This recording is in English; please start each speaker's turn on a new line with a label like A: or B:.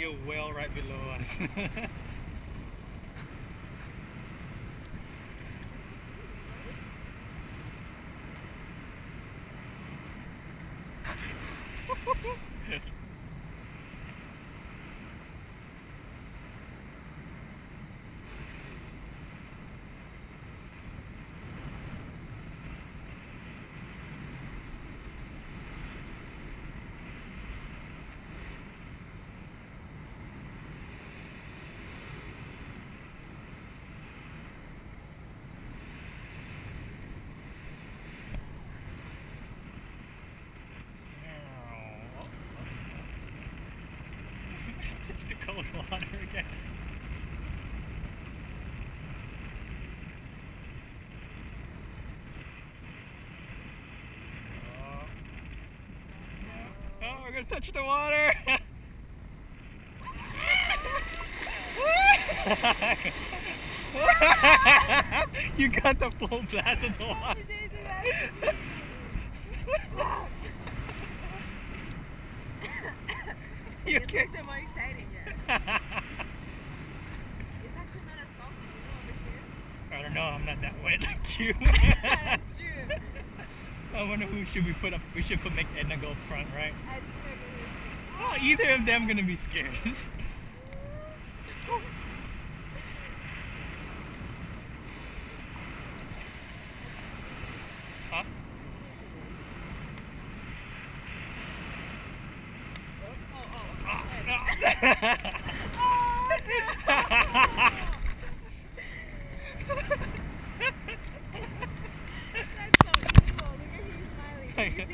A: see a whale right below us. It's the cold water again. Oh, oh we're gonna touch the water! you got the full blast of the water. you can't. I don't know, I'm not that wet like you. I wonder who should we put up? We should put make Edna go up front, right? Oh, either of them gonna be scared. huh?
B: Oh, oh,
A: Ah,
B: like,